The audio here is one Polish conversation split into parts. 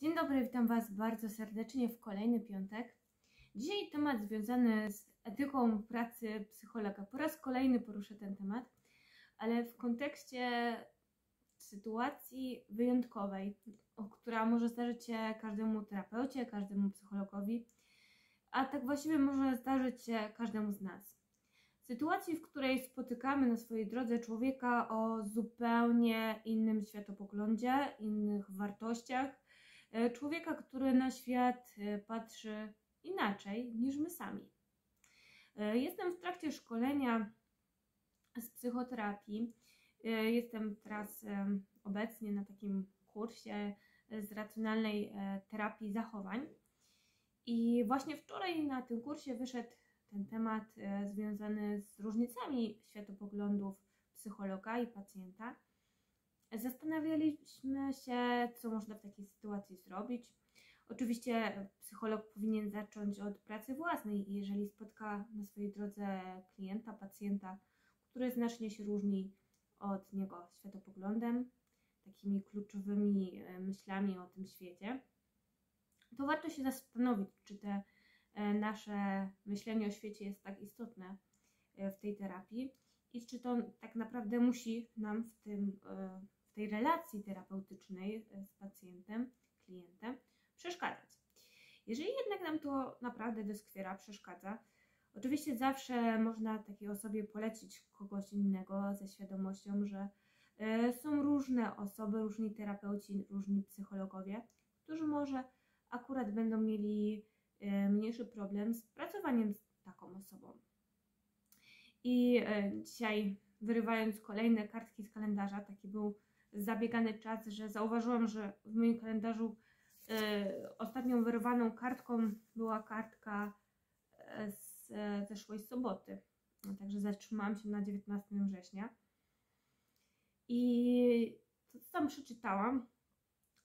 Dzień dobry, witam Was bardzo serdecznie w kolejny piątek. Dzisiaj temat związany z etyką pracy psychologa. Po raz kolejny poruszę ten temat, ale w kontekście sytuacji wyjątkowej, która może zdarzyć się każdemu terapeucie, każdemu psychologowi, a tak właściwie może zdarzyć się każdemu z nas. Sytuacji, w której spotykamy na swojej drodze człowieka o zupełnie innym światopoglądzie, innych wartościach, człowieka, który na świat e, patrzy inaczej niż my sami. E, jestem w trakcie szkolenia z psychoterapii. Jestem teraz obecnie na takim kursie z racjonalnej terapii zachowań. I właśnie wczoraj na tym kursie wyszedł ten temat e, związany z różnicami światopoglądów psychologa i pacjenta. Zastanawialiśmy się, co można w takiej sytuacji zrobić. Oczywiście psycholog powinien zacząć od pracy własnej i jeżeli spotka na swojej drodze klienta, pacjenta, który znacznie się różni od niego światopoglądem, takimi kluczowymi e, myślami o tym świecie, to warto się zastanowić, czy te E, nasze myślenie o świecie jest tak istotne e, w tej terapii i czy to tak naprawdę musi nam w, tym, tej relacji terapeutycznej z pacjentem, klientem przeszkadzać. Jeżeli jednak nam to naprawdę doskwiera, przeszkadza, oczywiście zawsze można takiej osobie polecić kogoś innego ze świadomością, że są różne osoby, różni terapeuci, różni psychologowie, którzy może akurat będą mieli E, mniejszy problem z pracowaniem z taką osobą. I e, dzisiaj, wyrywając kolejne kartki z kalendarza, taki był zabiegany czas, że zauważyłam, że w moim kalendarzu e, ostatnią wyrywaną kartką była kartka z zeszłej soboty. No, także zatrzymałam się na 19 września. I co tam przeczytałam,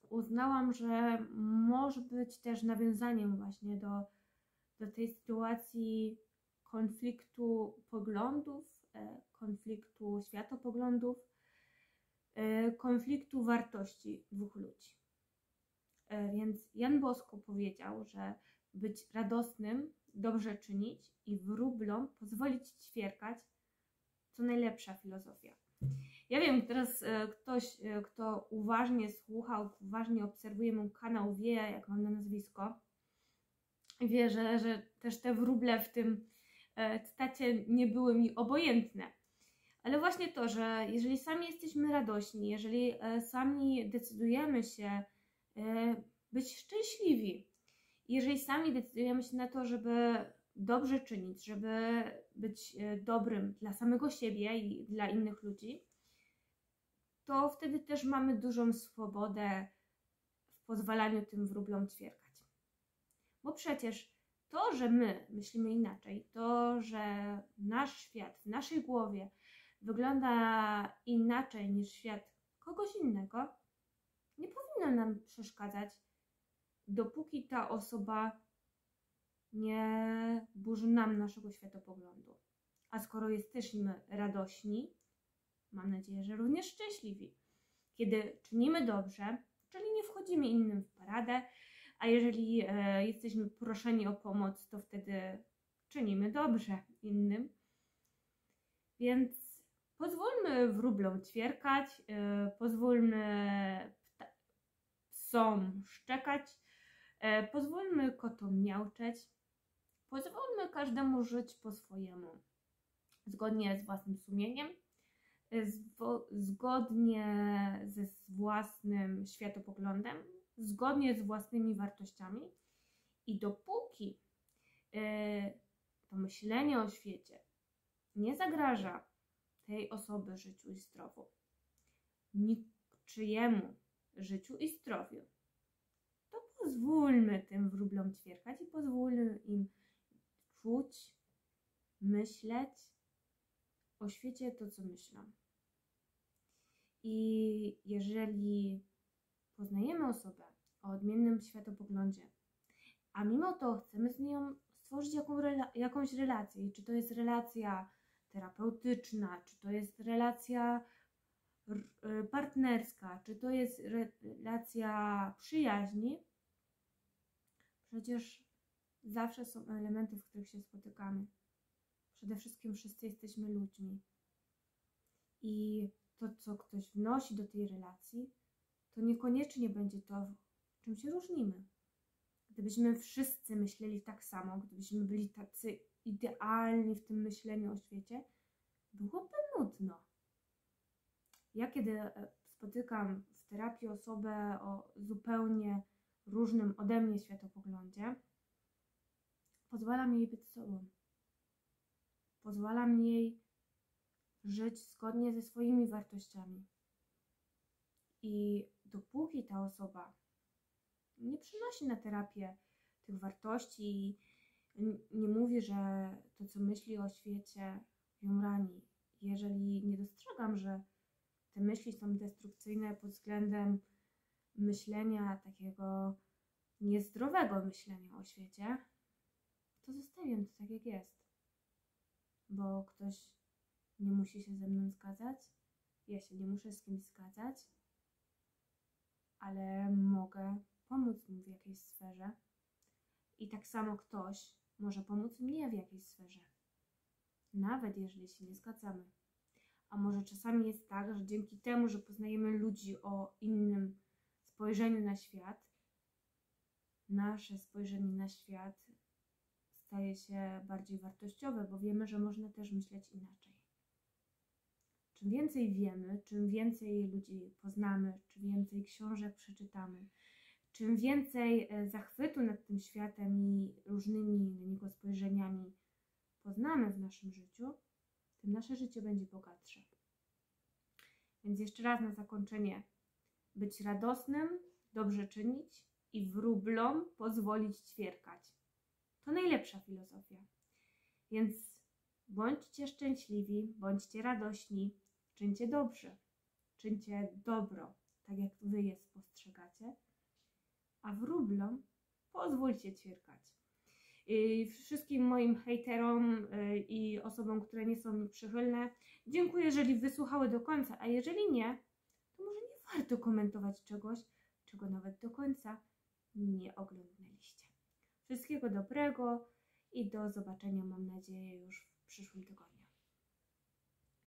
uznałam, że może być też nawiązaniem właśnie do, do tej sytuacji konfliktu poglądów, e, konfliktu światopoglądów, e, konfliktu wartości dwóch ludzi. E, więc Jan Bosko powiedział, że być radosnym, dobrze czynić i wróblom pozwolić ćwierkać, to najlepsza filozofia. Ja wiem, teraz e, ktoś, e, kto uważnie słuchał, uważnie obserwuje mój kanał, wie, jak mam na nazwisko. Wie, że, że też te wróble w tym e, cytacie nie były mi obojętne. Ale właśnie to, że jeżeli sami jesteśmy radośni, jeżeli sami decydujemy się być szczęśliwi, jeżeli sami decydujemy się na to, żeby dobrze czynić, żeby być dobrym dla samego siebie i dla innych ludzi, to wtedy też mamy dużą swobodę w pozwalaniu tym wróblom ćwierkać. Bo przecież to, że my myślimy inaczej, to, że nasz świat w naszej głowie wygląda inaczej niż świat kogoś innego, nie powinno nam przeszkadzać, dopóki ta osoba nie burzy nam naszego światopoglądu. A skoro jesteśmy radośni, mam nadzieję, że również szczęśliwi. Kiedy czynimy dobrze, czyli nie wchodzimy innym w paradę, a jeżeli e, jesteśmy proszeni o pomoc, to wtedy czynimy dobrze innym. Więc pozwólmy wróblom ćwierkać, e, pozwólmy psom szczekać, e, pozwólmy kotom miauczeć, pozwólmy każdemu żyć po swojemu, zgodnie z własnym sumieniem zgodnie ze własnym światopoglądem, zgodnie z własnymi wartościami i dopóki to myślenie o świecie nie zagraża tej osoby życiu i zdrowiu, niczyjemu życiu i zdrowiu, to pozwólmy tym wróblom ćwierkać i pozwólmy im czuć, myśleć o świecie to, co myślą. I jeżeli poznajemy osobę o odmiennym światopoglądzie, a mimo to chcemy z nią stworzyć jaką, jakąś relację, czy to jest relacja terapeutyczna, czy to jest relacja y, partnerska, czy to jest relacja przyjaźni, przecież zawsze są elementy, w których się spotykamy. Przede wszystkim wszyscy jesteśmy ludźmi. I to, co ktoś wnosi do tej relacji, to niekoniecznie będzie to, czym się różnimy. Gdybyśmy wszyscy myśleli tak samo, gdybyśmy byli tacy idealni w tym myśleniu o świecie, byłoby nudno. Ja, kiedy e, spotykam w terapii osobę o zupełnie różnym ode mnie światopoglądzie, pozwalam jej być sobą. Pozwalam jej żyć zgodnie ze swoimi wartościami. I dopóki ta osoba nie przynosi na terapię tych wartości i nie mówi, że to, co myśli o świecie, ją rani. Jeżeli nie dostrzegam, że te myśli są destrukcyjne pod względem myślenia takiego niezdrowego myślenia o świecie, to zostawiam to tak, jak jest. Bo ktoś nie musi się ze mną zgadzać, ja się nie muszę z kimś zgadzać, ale mogę pomóc mu w jakiejś sferze. I tak samo ktoś może pomóc mnie w jakiejś sferze, nawet jeżeli się nie zgadzamy. A może czasami jest tak, że dzięki temu, że poznajemy ludzi o innym spojrzeniu na świat, nasze spojrzenie na świat staje się bardziej wartościowe, bo wiemy, że można też myśleć inaczej. Czym więcej wiemy, czym więcej ludzi poznamy, czym więcej książek przeczytamy, czym więcej e, zachwytu nad tym światem i różnymi niego spojrzeniami poznamy w naszym życiu, tym nasze życie będzie bogatsze. Więc jeszcze raz na zakończenie: być radosnym, dobrze czynić i wróblom pozwolić ćwierkać. To najlepsza filozofia. Więc bądźcie szczęśliwi, bądźcie radośni, czyńcie dobrze, czyńcie dobro, tak jak wy je spostrzegacie, a wróblom pozwólcie ćwierkać. I wszystkim moim hejterom y, i osobom, które nie są mi przychylne, dziękuję, jeżeli wysłuchały do końca, a jeżeli nie, to może nie warto komentować czegoś, czego nawet do końca nie oglądaliście. Wszystkiego dobrego i do zobaczenia, mam nadzieję, już w przyszłym tygodniu.